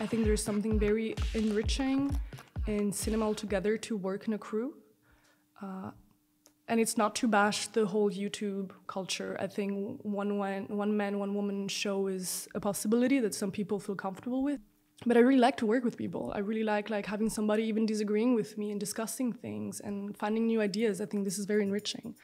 I think there's something very enriching in cinema altogether to work in a crew. Uh, and it's not to bash the whole YouTube culture. I think one, one, one man, one woman show is a possibility that some people feel comfortable with. But I really like to work with people. I really like like having somebody even disagreeing with me and discussing things and finding new ideas. I think this is very enriching.